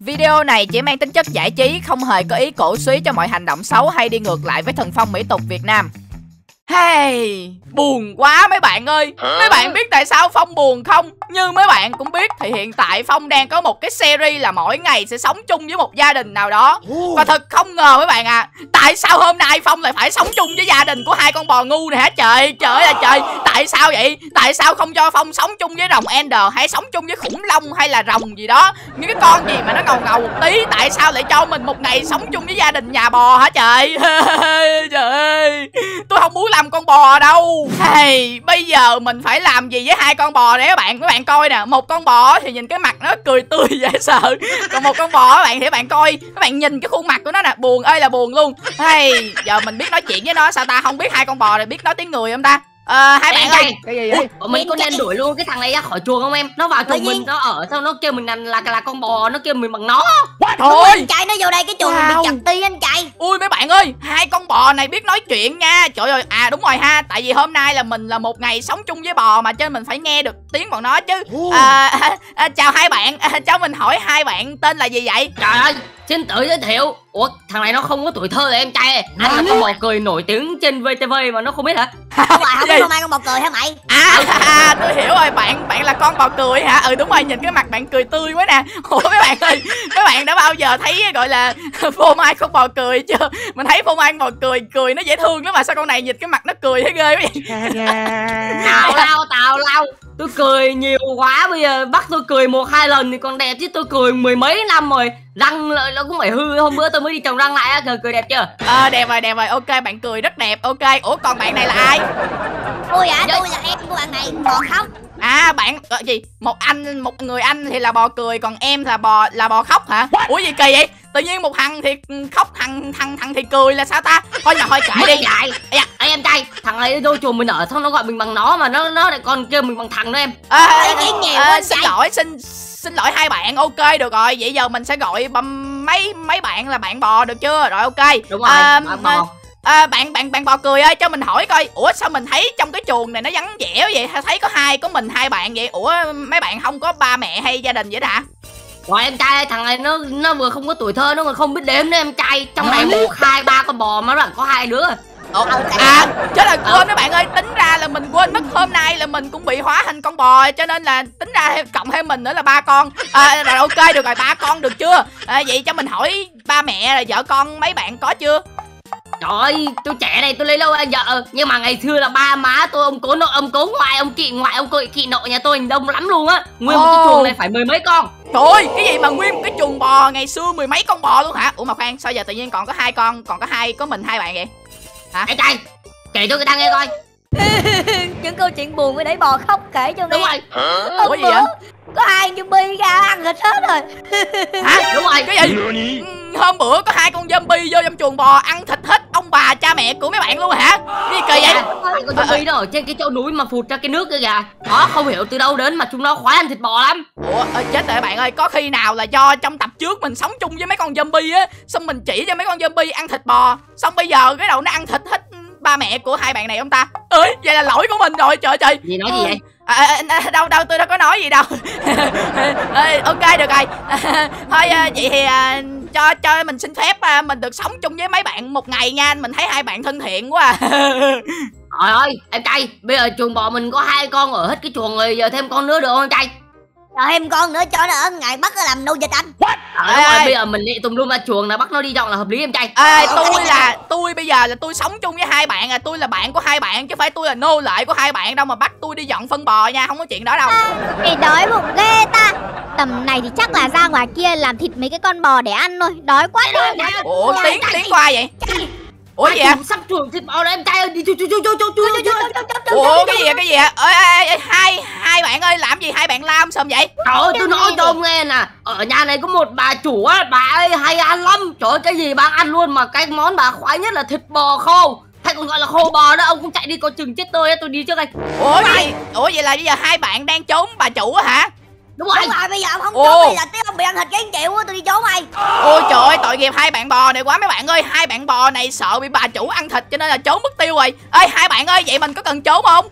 Video này chỉ mang tính chất giải trí, không hề có ý cổ suý cho mọi hành động xấu hay đi ngược lại với thần phong mỹ tục Việt Nam. Hey, buồn quá mấy bạn ơi. Mấy bạn biết tại sao Phong buồn không? Như mấy bạn cũng biết thì hiện tại Phong đang có một cái series là mỗi ngày sẽ sống chung với một gia đình nào đó. Và thật không ngờ mấy bạn à Tại sao hôm nay Phong lại phải sống chung với gia đình của hai con bò ngu này hả? Trời Trời ơi trời. Tại sao vậy? Tại sao không cho Phong sống chung với rồng Ender Hay sống chung với khủng long hay là rồng gì đó? Những cái con gì mà nó ngầu ngầu một tí Tại sao lại cho mình một ngày sống chung với gia đình nhà bò hả? Trời Trời ơi. Tôi không muốn làm con bò đâu. Hey, Bây giờ mình phải làm gì với hai con bò đấy các bạn? Các bạn coi nè Một con bò thì nhìn cái mặt nó cười tươi dễ sợ. Còn một con bò các bạn thì các bạn coi Các bạn nhìn cái khuôn mặt của nó nè Buồn ơi là buồn luôn. Hey, Giờ mình biết nói chuyện với nó sao ta? Không biết hai con bò này biết nói tiếng người không ta? Ờ, hai bạn ơi. cái gì vậy Ủa, mình có nên đuổi luôn cái thằng này ra khỏi chuồng không em? Nó vào chuồng mình nó ở sao nó kêu mình là là, là con bò nó kêu mình bằng nó. Thôi anh trai nó vô đây cái chuồng wow. bị chặt ti anh trai. Ui mấy bạn ơi hai con bò này biết nói chuyện nha. Trời ơi à đúng rồi ha. Tại vì hôm nay là mình là một ngày sống chung với bò mà cho mình phải nghe được tiếng bọn nó chứ. À, à, à, chào hai bạn. À, cho mình hỏi hai bạn tên là gì vậy? Trời ơi xin tự giới thiệu. Ủa thằng này nó không có tuổi thơ là em trai anh là con bò cười nổi tiếng trên vtv mà nó không biết hả? Không phải không biết hôm nay con bò cười hả mày? À, à tôi hiểu rồi. Bạn bạn là con bò cười hả? Ừ đúng rồi nhìn cái mặt bạn cười tươi quá nè. Ủa mấy bạn ơi mấy bạn đã bao giờ thấy gọi là phô mai con bò cười chưa? Mình thấy phô mai bò cười cười nó dễ thương lắm mà sao con này nhìn cái mặt nó cười thấy ghê quá vậy? Tào lao tào lao tôi cười nhiều quá bây giờ bắt tôi cười một hai lần thì còn đẹp chứ tôi cười mười mấy năm rồi. Răng nó cũng phải hư hôm bữa tôi mới đi trồng răng lại á cười, cười đẹp chưa? Ờ à, đẹp rồi đẹp rồi ok bạn cười rất đẹp ok. Ủa còn bạn này là ai? Tôi à tôi là em của bạn này bò khóc à bạn ờ, gì? Một anh một người anh thì là bò cười còn em là bò là bò khóc hả? Ủa gì kỳ vậy? Tự nhiên một thằng thì khóc thằng thằng thằng thì cười là sao ta? Thôi nhà thôi kệ đi. dạy dạ. Ê, em trai thằng này vô chùa mình ở xong nó gọi mình bằng nó mà nó nó lại còn kêu mình bằng thằng nữa em. À, à, à, à, xin lỗi xin xin lỗi hai bạn ok được rồi. Vậy giờ mình sẽ gọi mấy mấy bạn là bạn bò được chưa? Rồi ok. Đúng rồi à, bạn bò à, bạn bạn bạn bò cười ơi cho mình hỏi coi. Ủa sao mình thấy trong cái chuồng này nó vắng vẻ vậy? Thấy có hai có mình hai bạn vậy? Ủa mấy bạn không có ba mẹ hay gia đình vậy hả? Rồi em trai ơi, thằng này nó nó vừa không có tuổi thơ nó còn không biết đếm nữa em trai. Trong này một hai ba con bò mà nó có hai đứa. Ồ, à chết là quên mấy bạn ơi tính ra là mình quên mất hôm nay là mình cũng bị hóa thành con bò cho nên là tính ra cộng thêm mình nữa là ba con. À, rồi ok được rồi ba con được chưa? À, vậy cho mình hỏi ba mẹ là vợ con mấy bạn có chưa Trời ơi, tôi trẻ này tôi lấy lâu anh vợ Nhưng mà ngày xưa là ba má tôi ông cố nội ông cố ngoại ông chị ngoại ông cội chị nội nhà tôi đông lắm luôn á. Nguyên oh. một cái chuồng này phải mười mấy con. Trời ơi, cái gì mà nguyên một cái chuồng bò ngày xưa mười mấy con bò luôn hả? Ủa mà khoan, sao giờ tự nhiên còn có hai con, còn có hai, có mình hai bạn vậy? Hả? Ê trai, kể cho người ta nghe coi. Những câu chuyện buồn với đấy bò khóc kể cho nghe. Đúng rồi Ủa gì vậy? Có hai zombie ra ăn thịt hết rồi. Hả? Đúng rồi, cái gì? hôm bữa có hai con zombie vô trong chuồng bò ăn thịt hết ông bà cha mẹ của mấy bạn luôn hả? Cái gì kỳ vậy? Hai con zombie đó ở trên cái chỗ núi mà phụt ra cái nước kia kìa. Đó không hiểu từ đâu đến mà chúng nó khoái ăn thịt bò lắm. Ủa chết rồi bạn ơi có khi nào là do trong tập trước mình sống chung với mấy con zombie á xong mình chỉ cho mấy con zombie ăn thịt bò xong bây giờ cái đầu nó ăn thịt hết ba mẹ của hai bạn này ông ta. Ơi vậy là lỗi của mình rồi trời trời. Gì nói gì vậy? À, à, à, đâu đâu tôi đâu có nói gì đâu. À, ok được rồi. À, thôi à, vậy thì à, cho cho mình xin phép à, mình được sống chung với mấy bạn một ngày nha mình thấy hai bạn thân thiện quá à. trời ơi em trai bây giờ chuồng bò mình có hai con ở hết cái chuồng rồi giờ thêm con nữa được không em trai rồi thêm con nữa cho nó ở ngày bắt nó làm nô dịch anh. What? À, đúng rồi, bây giờ mình đi tùm lum ra chuồng là bắt nó đi dọn là hợp lý em trai. Ê, tôi là tôi bây giờ là tôi sống chung với hai bạn à tôi là bạn của hai bạn chứ phải tôi là nô lệ của hai bạn đâu mà bắt tôi đi dọn phân bò nha không có chuyện đó đâu. Thì đói bụng ghê ta. Tầm này thì chắc là ra ngoài kia làm thịt mấy cái con bò để ăn thôi. Đói quá đi ủa tiếng tiếng qua vậy ủa gì ạ sắp chuồng thịt bò rồi em trai ơi đi chui chui chui chui chui chui ủa cái gì vậy cái gì vậy? Ơi hai hai bạn ơi làm gì hai bạn làm sớm vậy? Trời ơi tôi nói cho ông nghe nè. Ở nhà này có một bà chủ á bà ơi hay ăn lắm. Trời ơi cái gì bà ăn luôn mà cái món bà khoái nhất là thịt bò khô. Hay còn gọi là khô bò đó ông cũng chạy đi coi chừng chết tôi tôi đi trước đây. Ủa gì? ủa vậy là bây giờ hai bạn đang trốn bà chủ hả đúng rồi, đúng rồi bây giờ ông không trốn bây giờ tiếp ông bị ăn thịt cái chịu tôi đi trốn mày. Ôi trời ơi tội nghiệp hai bạn bò này quá mấy bạn ơi. Hai bạn bò này sợ bị bà chủ ăn thịt cho nên là trốn mất tiêu rồi. Ê hai bạn ơi vậy mình có cần trốn không?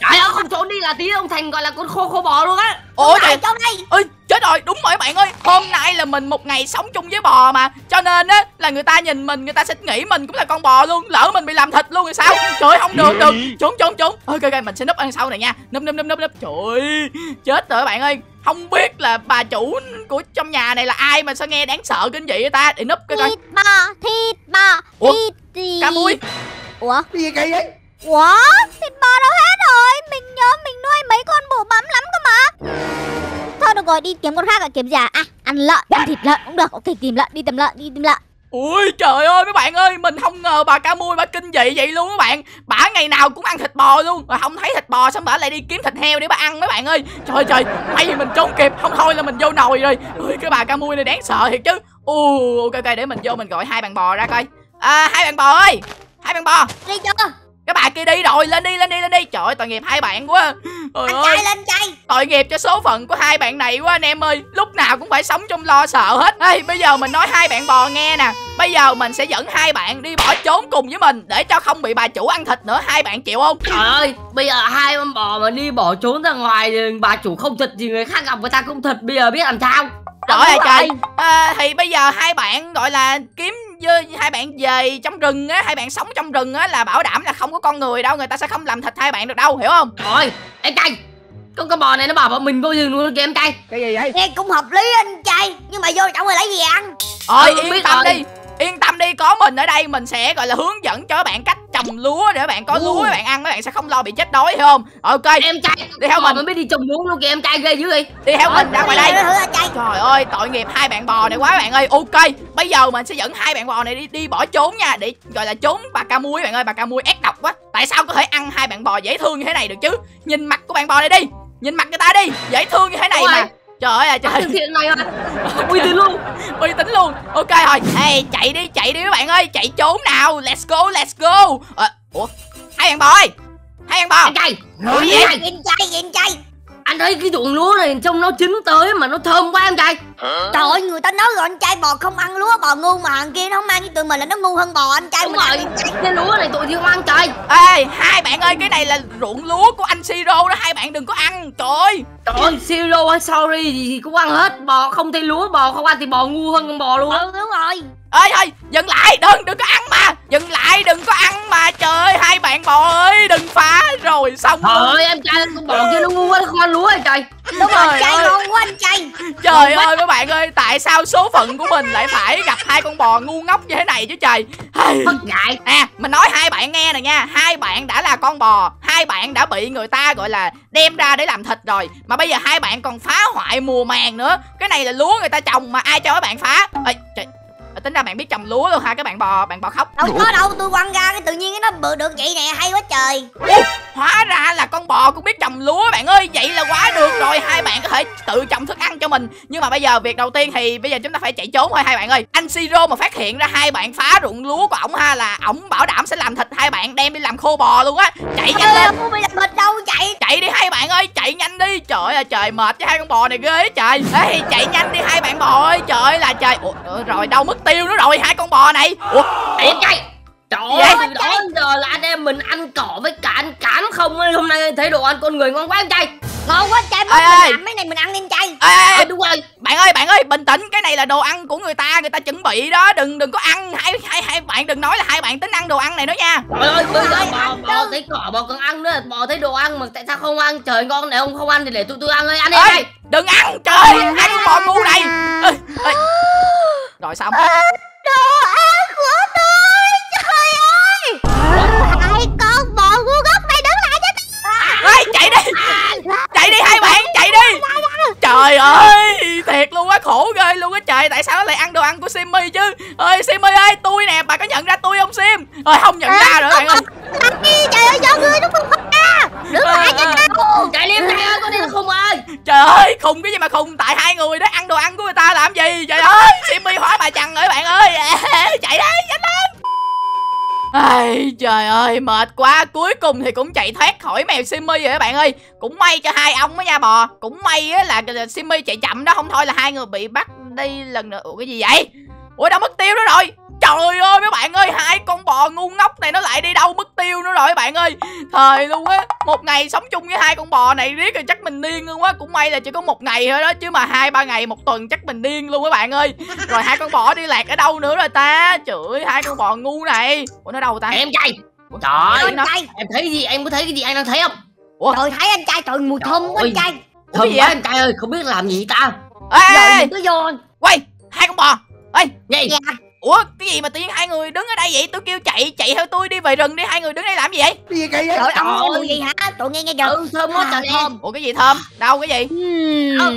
Trời ơi không trốn đi là tí ông thành gọi là con khô khô bò luôn á. Ủa Trời trong đây ơi chết rồi đúng rồi bạn ơi hôm nay là mình một ngày sống chung với bò mà cho nên á là người ta nhìn mình người ta sẽ nghĩ mình cũng là con bò luôn lỡ mình bị làm thịt luôn thì sao trời ơi, không được được trốn trốn trốn ok ok mình sẽ núp ăn sau này nha núp núp núp núp núp trời ơi, chết rồi bạn ơi không biết là bà chủ của trong nhà này là ai mà sao nghe đáng sợ kinh dị vậy ta để núp cái coi Thịt bò, thịt bò, Ủa? thịt gì? cá muối Ủa? Cái gì kỳ vậy? Ủa? Thịt bò đâu hết rồi? Mình nhớ mình nuôi mấy con bụ bấm lắm cơ mà. Rồi, đi kiếm con khác à kiếm gì à? À, ăn lợn, ăn thịt lợn cũng được. Ok, tìm lợn, đi tìm lợn, đi tìm lợn. Ui trời ơi mấy bạn ơi Mình không ngờ bà ca mui bà kinh dị vậy luôn các bạn. Bà ngày nào cũng ăn thịt bò luôn. Mà không thấy thịt bò xong bà lại đi kiếm thịt heo để bà ăn mấy bạn ơi. Trời trời May mình trốn kịp. Không thôi là mình vô nồi rồi. Ui cái bà ca mui này đáng sợ thiệt chứ. Ù ok ok để mình vô mình gọi hai bạn bò ra coi. À, Hai bạn bò ơi Hai bạn bò. Đi chưa Cái bà kia đi rồi lên đi lên đi lên đi. Trời ơi tội nghiệp hai bạn quá. Trời Anh ơi. trai lên trai. Tội nghiệp cho số phận của hai bạn này quá anh em ơi. Lúc nào cũng phải sống trong lo sợ hết. Ê, bây giờ mình nói hai bạn bò nghe nè. Bây giờ mình sẽ dẫn hai bạn đi bỏ trốn cùng với mình để cho không bị bà chủ ăn thịt nữa. Hai bạn chịu không? Trời ơi bây giờ hai con bò mà đi bỏ trốn ra ngoài thì bà chủ không thịt thì người khác gặp người ta cũng thịt. Bây giờ biết làm sao? Trời ơi trời. rồi. à, thì bây giờ hai bạn gọi là kiếm với hai bạn về trong rừng á hai bạn sống trong rừng á là bảo đảm là không có con người đâu người ta sẽ không làm thịt hai bạn được đâu hiểu không Rồi em trai Con con bò này nó bảo bọn mình vô rừng luôn kìa em trai Cái gì vậy? Nghe cũng hợp lý anh trai Nhưng mà vô trong rồi lấy gì ăn Ôi Ừ, yên biết tâm rồi. đi Yên tâm đi có mình ở đây mình sẽ gọi là hướng dẫn cho các bạn cách trồng lúa để các bạn có lúa các bạn ăn các bạn sẽ không lo bị chết đói hiểu không? Ok. Em trai. Đi theo mình. mới đi trồng lúa luôn kìa em trai ghê dữ vậy. Đi theo mình ra ngoài Đi đây trời ơi tội nghiệp hai bạn bò này quá bạn ơi. Ok bây giờ mình sẽ dẫn hai bạn bò này đi đi bỏ trốn nha để gọi là trốn bà ca muối bạn ơi bà ca muối ác độc quá. Tại sao có thể ăn hai bạn bò dễ thương như thế này được chứ? Nhìn mặt của bạn bò này đi. Nhìn mặt người ta đi dễ thương như thế này mà. Trời ơi à, trời. Thiện này mà Uy tín luôn. Uy tín luôn. Ok rồi. Hey chạy đi chạy đi các bạn ơi. Chạy trốn nào. Let's go let's go. Ờ, ủa? Hai bạn bò ơi. Hai bạn bò. Em trai. Ủa gì Anh trai anh trai Anh thấy cái ruộng lúa này trông nó chín tới mà nó thơm quá em Trời ơi người ta nói rồi anh trai bò không ăn lúa bò ngu mà thằng kia nó không ăn với tụi mình là nó ngu hơn bò anh trai Đúng mình rồi. Cái lúa này tụi không ăn trời. Ê hai bạn ơi cái này là ruộng lúa của anh siro đó hai bạn đừng có ăn trời ơi. Trời ơi siro hay sorry gì thì cũng ăn hết. Bò không thấy lúa bò không ăn thì bò ngu hơn con bò luôn á. Ừ đúng rồi. Ơi thôi dừng lại đừng đừng có ăn mà. Dừng lại đừng có ăn mà trời ơi hai bạn bò ơi đừng phá. Rồi xong. Trời ơi em trai con bò kia nó ngu quá nó không ăn lúa rồi trời Đúng rồi anh Trời trai ơi. ngon quá anh trai trời ơi các bạn ơi tại sao số phận của mình lại phải gặp hai con bò ngu ngốc như thế này chứ trời. Mất dạy nè mình nói hai bạn nghe nè nha. Hai bạn đã là con bò hai bạn đã bị người ta gọi là đem ra để làm thịt rồi. Mà bây giờ hai bạn còn phá hoại mùa màng nữa. Cái này là lúa người ta trồng mà ai cho các bạn phá? Ê, trời tính ra bạn biết trồng lúa luôn ha các bạn bò bạn bò khóc. Đâu có đâu tôi quăng ra cái tự nhiên cái nó bự được vậy nè hay quá trời. Ủa, hóa ra là con bò cũng biết trồng lúa bạn ơi. Vậy là quá được rồi. Hai bạn có thể tự trồng thức ăn cho mình. Nhưng mà bây giờ việc đầu tiên thì bây giờ chúng ta phải chạy trốn thôi hai bạn ơi. Anh siro mà phát hiện ra hai bạn phá ruộng lúa của ổng ha là ổng bảo đảm sẽ làm thịt hai bạn đem đi làm khô bò luôn á. Chạy nhanh lên. Không bị làm thịt đâu chạy. Chạy đi hai bạn ơi chạy nhanh đi. Trời ơi trời mệt cho hai con bò này ghê trời. Ê chạy nhanh đi hai bạn bò ơi. Trời ơi là trời. Ủa, ờ, rồi đâu mất tiêu nữa rồi hai con bò này. Ủa, Em trai Trời ơi, đó giờ là anh em mình ăn cỏ với cả ăn cám không. Hôm nay thấy đồ ăn con người ngon quá trai? Ngon quá anh trai mình làm mấy này mình ăn đi anh trai. Ê, ê, Ờ đúng rồi. Bạn ơi bạn ơi bình tĩnh cái này là đồ ăn của người ta người ta chuẩn bị đó đừng đừng có ăn. Hai hai hai bạn đừng nói là hai bạn tính ăn đồ ăn này nữa nha. Trời ơi, bây giờ bò, ăn bò thấy cỏ bò còn ăn nữa. Bò thấy đồ ăn mà tại sao không ăn? Trời ngon này ông không ăn thì để tụi tôi ăn ơi Ăn đi đừng ăn trời con bò ngu này. ê. Rồi xong Đồ ăn của tôi Trời ơi! Hai con bò ngu ngốc này đứng lại cho tôi! Ê chạy đi! Chạy đi hai bạn chạy đi! Trời ơi thiệt luôn á khổ ghê luôn á trời! Tại sao nó lại ăn đồ ăn của simmy chứ? Ơi simmy ơi tôi nè bà có nhận ra tôi không sim? Ơi không nhận ra rồi bạn ơi Làm đi Trời ơi do ngươi nó không không ra Đứng lại cho tôi Chạy đi em trai ơi, con đi là không ơi trời ơi khùng cái gì mà khùng? Tại hai người đó ăn đồ ăn của người ta làm gì? Trời ơi simi hóa bà chằn ơi bạn ơi. À, chạy đi nhanh lên. Ai, trời ơi mệt quá. Cuối cùng thì cũng chạy thoát khỏi mèo simi rồi các bạn ơi. Cũng may cho hai ông đó nha bò. Cũng may á là, simi chạy chậm đó không thôi là hai người bị bắt đi lần nữa. Ủa cái gì vậy? Ủa đâu mất tiêu đó rồi? Trời ơi mấy bạn ơi hai con bò ngu ngốc này nó lại đi đâu mất tiêu nữa rồi mấy bạn ơi. Thời luôn á một ngày sống chung với hai con bò này riết rồi chắc mình điên luôn á. Cũng may là chỉ có một ngày thôi đó chứ mà hai ba ngày một tuần chắc mình điên luôn các bạn ơi. Rồi hai con bò đi lạc ở đâu nữa rồi ta? Trời ơi hai con bò ngu này. Ủa nó đâu ta? Em trai. Ủa, trời ơi anh trai em thấy gì em có thấy cái gì anh đang thấy không? Ủa? trời thấy anh trai trời mùi thơm quá anh trai. Thơm gì quá vậy? anh trai ơi không biết làm gì ta. Ê, ê, giờ ê, mình cứ vô. Quay hai con bò. Ê. Nhà ủa cái gì mà tự nhiên hai người đứng ở đây vậy? Tôi kêu chạy chạy theo tôi đi về rừng đi. Hai người đứng đây làm gì vậy? Trời ông nghe mùi gì hả? Tụi nghe nghe chưa ừ thơm quá trời thơm. ủa cái gì thơm? Đâu cái gì?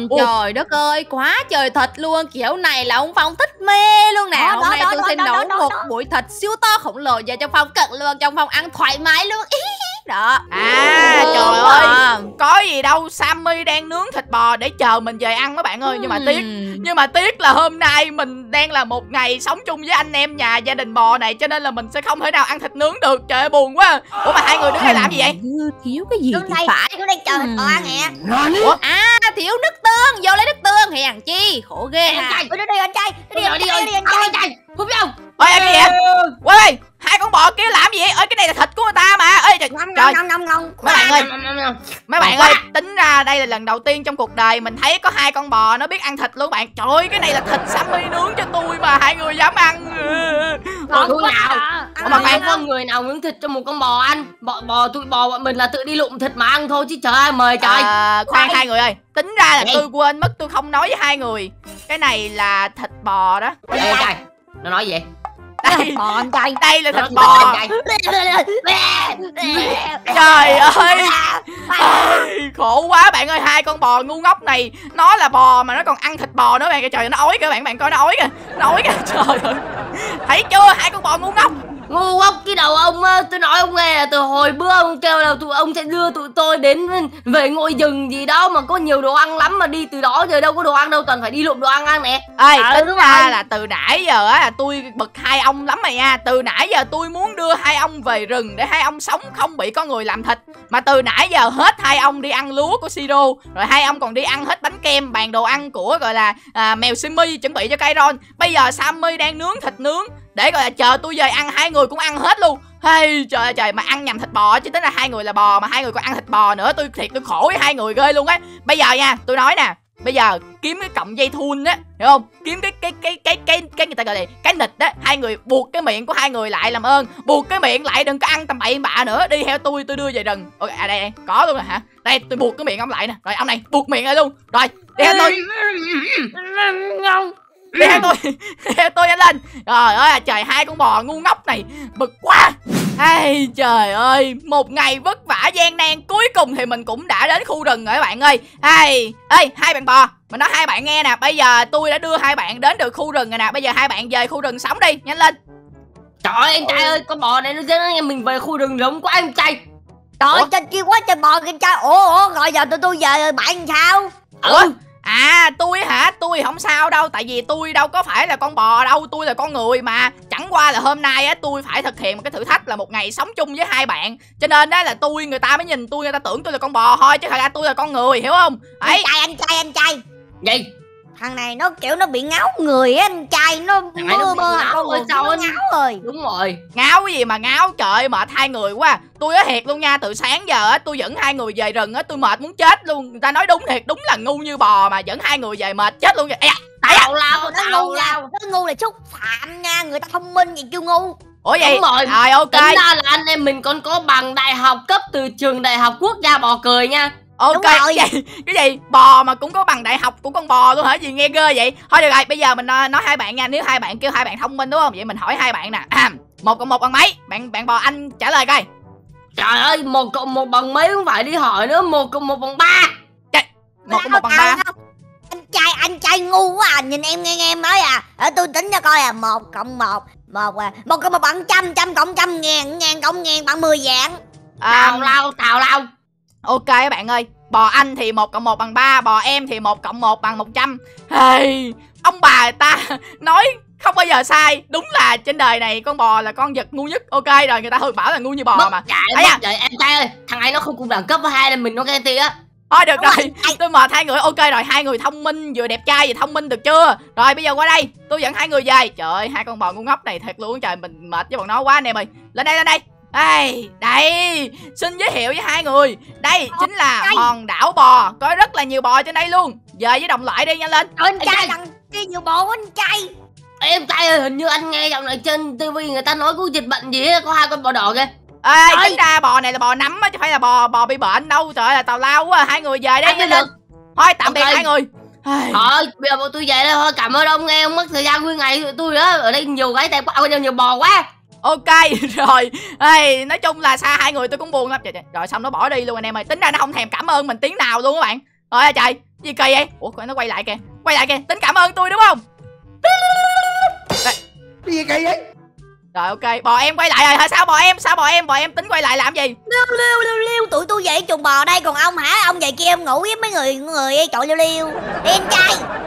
Ủa? trời đất ơi, quá trời thịt luôn. Kiểu này là ông Phong thích mê luôn nè. Đó, Hôm đó, nay đó, tôi đó, sẽ đó, nấu đó, đó, một đó. buổi thịt siêu to khổng lồ Giờ trong Phong cận luôn, trong Phong ăn thoải mái luôn Đó. À trời ơi. à. có gì đâu sammy đang nướng thịt bò để chờ mình về ăn các bạn ơi nhưng mà tiếc nhưng mà tiếc là hôm nay mình đang là một ngày sống chung với anh em nhà gia đình bò này cho nên là mình sẽ không thể nào ăn thịt nướng được. Trời ơi buồn quá. Ủa mà hai người đứng đây làm gì vậy? Như thiếu cái gì đứng thì đây phải. đứng đây chờ thịt bò ăn nè. À thiếu nước tương, vô lấy nước tương. Hèn chi, khổ ghê em ha. trai. Đi đi anh trai. Đi đi đi rồi anh đi trai rồi đi anh anh trai không biết không? Ôi cái gì vậy? Quay đây hai con bò kia làm gì vậy? Ơi cái này là thịt của người ta mà. Ơi trời, ngon trời. ngon ngon ngon ngon mấy bạn ơi. Ngon, ngon, ngon. mấy bạn Ngon ơi tính ra đây là lần đầu tiên trong cuộc đời mình thấy có hai con bò nó biết ăn thịt luôn bạn. Trời ơi cái này là thịt sammy nướng cho tôi mà hai người dám ăn. Còn thu nào? mà không có người nào nướng thịt cho một con bò ăn? Bò bò tụi bò bọn mình là tự đi lụm thịt mà ăn thôi chứ trời ai mời trời. À, khoan hai người ơi. Tính ra là tôi quên mất tôi không nói với hai người. Cái này là thịt bò đó. Ê, trai nó nói gì vậy? Đây. Bò anh trai đây là thịt bò. trời ơi. Ai, khổ quá bạn ơi hai con bò ngu ngốc này nó là bò mà nó còn ăn thịt bò nữa bạn. Trời nó ói kìa bạn bạn coi nó ói kìa nó ói kìa. Trời ơi. Thấy chưa? Hai con bò ngu ngốc ngu ngốc cái đầu ông á, tôi nói ông nghe là từ hồi bữa ông kêu là tụi ông sẽ đưa tụi tôi đến về ngôi rừng gì đó mà có nhiều đồ ăn lắm mà đi từ đó giờ đâu có đồ ăn đâu toàn phải đi lụm đồ ăn ăn nè. Ơi Ờ, tính ra là từ nãy giờ á là tôi bực hai ông lắm rồi nha. Từ nãy giờ tôi muốn đưa hai ông về rừng để hai ông sống không bị con người làm thịt. Mà từ nãy giờ hết hai ông đi ăn lúa của siro rồi hai ông còn đi ăn hết bánh kem bàn đồ ăn của gọi là à, mèo simi chuẩn bị cho Kairon bây giờ Sammy đang nướng thịt nướng để gọi là chờ tôi về ăn hai người cũng ăn hết luôn Hey, trời ơi trời mà ăn nhầm thịt bò chứ tính là hai người là bò mà hai người còn ăn thịt bò nữa tôi thiệt tôi khổ với hai người ghê luôn á bây giờ nha tôi nói nè bây giờ kiếm cái cọng dây thun á hiểu không kiếm cái cái cái cái cái cái người ta gọi là cái nịch đó hai người buộc cái miệng của hai người lại làm ơn buộc cái miệng lại đừng có ăn tầm bậy bạ nữa đi theo tôi tôi đưa về rừng ok à đây, đây có luôn rồi hả đây tôi buộc cái miệng ông lại nè rồi ông này buộc miệng lại luôn rồi đi theo tôi ngon đi theo tôi theo tôi nhanh lên. Trời ơi trời hai con bò ngu ngốc này bực quá. Ai trời ơi, một ngày vất vả gian nan cuối cùng thì mình cũng đã đến khu rừng rồi các bạn ơi. Ai, ê, hai bạn bò, mình nói hai bạn nghe nè, bây giờ tôi đã đưa hai bạn đến được khu rừng rồi nè, bây giờ hai bạn về khu rừng sống đi, nhanh lên. trời ơi anh trai ơi con bò này nó dẫn mình về khu rừng rộng quá anh trai. Trời ơi trên kia quá trời bò kìa trai. Ủa ủa rồi giờ tụi tôi về rồi bạn sao? Ủa? À tôi hả? Tôi không sao đâu Tại vì tôi đâu có phải là con bò đâu Tôi là con người mà. Chẳng qua là hôm nay á Tôi phải thực hiện một cái thử thách là một ngày sống chung với hai bạn. Cho nên đó là tôi Người ta mới nhìn tôi Người ta tưởng tôi là con bò thôi Chứ thật ra tôi là con người hiểu không? Anh Ấy trai anh trai anh trai. Gì thằng này nó kiểu nó bị ngáo người á anh trai nó này nó mơ con rồi người sao nó anh? ngáo rồi. Đúng rồi. Ngáo cái gì mà ngáo? Trời mệt hai người quá. Tôi nói thiệt luôn nha Từ sáng giờ á Tôi dẫn hai người về rừng á Tôi mệt muốn chết luôn. Người ta nói đúng thiệt Đúng là ngu như bò Mà dẫn hai người về mệt chết luôn da, tại tào lao nó ngu nha lao. nó ngu là xúc phạm nha người ta thông minh gì kêu ngu. Ủa vậy? Đúng rồi. Rồi ok. Tính ra là anh em mình còn có bằng đại học cấp từ trường đại học quốc gia bò cười nha Ok, Đúng cái gì? Cái gì? Bò mà cũng có bằng đại học của con bò luôn hả? Gì nghe ghê vậy? Thôi được rồi, bây giờ mình ờ, nói hai bạn nha. Nếu hai bạn kêu hai bạn thông minh đúng không? Vậy mình hỏi hai bạn nè. À, một cộng một bằng mấy? Bạn bạn bò anh trả lời coi. trời ơi một cộng một bằng mấy cũng phải đi hỏi nữa một cộng một bằng ba Một cộng một bằng ba. Không, anh trai anh trai ngu quá à nhìn em nghe nghe em nói à ở tôi tính cho coi à một cộng một một à một cộng một bằng trăm trăm cộng trăm ngàn ngàn cộng ngàn bằng mười vạn À, tào lao tào lao ok các bạn ơi. Bò anh thì một cộng một bằng ba, bò em thì một cộng một bằng 100. Hey, ông bà ta nói không bao giờ sai. Đúng là trên đời này con bò là con vật ngu nhất. Ok rồi người ta thường bảo là ngu như bò mất mà. Ấy mất à. dạy. Em trai ơi thằng ấy nó không cùng đẳng cấp với hai nên mình nó ghen tị á. Thôi được Đúng rồi, rồi tôi mệt hai người. Ok rồi hai người thông minh vừa đẹp trai vừa thông minh được chưa? Rồi bây giờ qua đây tôi dẫn hai người về. Trời ơi hai con bò ngu ngốc này thật luôn. Trời mình mệt với bọn nó quá anh em ơi. Lên đây lên đây đây đây xin giới thiệu với hai người. Đây chính là hòn đảo bò có rất là nhiều bò trên đây luôn. Về với đồng loại đi nhanh lên. Anh trai thằng kia nhiều bộ anh trai. Em trai ơi, hình như anh nghe giọng này trên tivi người ta nói có dịch bệnh gì á, có hai con bò đỏ kìa. Ê tính ra bò này là bò nấm á chứ phải là bò bò bị bệnh đâu. Trời ơi là tào lao quá hai người về đây Anh nhanh lên. thôi tạm biệt hai người. Thôi, bây giờ bọn tôi về đây thôi, cảm ơn ông nghe, ông mất thời gian nguyên ngày. Tôi đó Ở đây nhiều gái đẹp quá, nhiều, nhiều bò quá ok rồi. Ê, nói chung là xa hai người tôi cũng buồn lắm. Trời, trời. rồi xong nó bỏ đi luôn anh em ơi. Tính ra nó không thèm cảm ơn mình tiếng nào luôn các bạn. Rồi à, trời. Gì kỳ vậy? Ủa coi nó quay lại kìa. Quay lại kìa. Tính cảm ơn tôi đúng không? Cái gì kỳ vậy? rồi ok. Bò em quay lại rồi. Hả sao bò em? Sao bò em? Bò em tính quay lại làm gì? Liêu liêu liêu liêu. Tụi tôi về chuồng bò đây. Còn ông hả? Ông về kia ông ngủ với mấy người người trội liêu liêu. Đi anh trai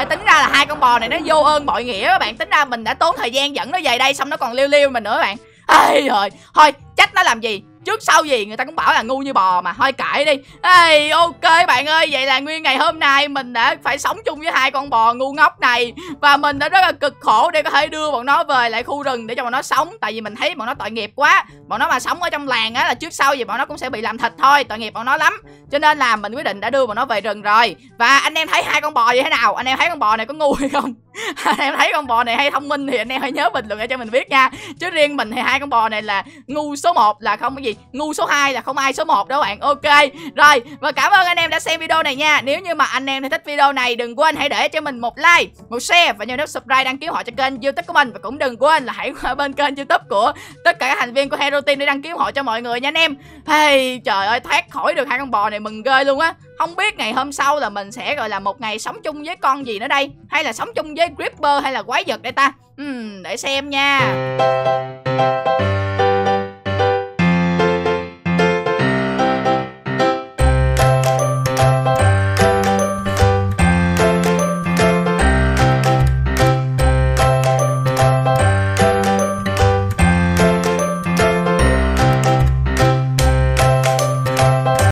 Ê, tính ra là hai con bò này nó vô ơn bội nghĩa các bạn. Tính ra mình đã tốn thời gian dẫn nó về đây xong nó còn liêu liêu mình nữa các bạn. Ê rồi thôi trách nó làm gì? Trước sau gì người ta cũng bảo là ngu như bò mà, thôi kệ đi. Ê, ok bạn ơi, vậy là nguyên ngày hôm nay mình đã phải sống chung với hai con bò ngu ngốc này. Và mình đã rất là cực khổ để có thể đưa bọn nó về lại khu rừng để cho bọn nó sống. Tại vì mình thấy bọn nó tội nghiệp quá. Bọn nó mà sống ở trong làng á, là trước sau gì bọn nó cũng sẽ bị làm thịt thôi, tội nghiệp bọn nó lắm. Cho nên là mình quyết định đã đưa bọn nó về rừng rồi. Và anh em thấy hai con bò như thế nào? Anh em thấy con bò này có ngu hay không? Anh em thấy con bò này hay thông minh thì anh em hãy nhớ bình luận để cho mình biết nha. Chứ riêng mình thì hai con bò này là ngu số 1 là không có gì, ngu số 2 là không ai số 1 đâu bạn. Ok, rồi, và cảm ơn anh em đã xem video này nha. Nếu như mà anh em thích video này, đừng quên hãy để cho mình một like, một share và nhớ nút subscribe đăng ký họ cho kênh youtube của mình. Và cũng đừng quên là hãy qua bên kênh youtube của tất cả các thành viên của hero team để đăng ký họ cho mọi người nha anh em. Hey, trời ơi, thoát khỏi được hai con bò này mừng ghê luôn á không biết ngày hôm sau là mình sẽ gọi là một ngày sống chung với con gì nữa đây? Hay là sống chung với creeper hay là quái vật đây ta? Ừm, để xem nha.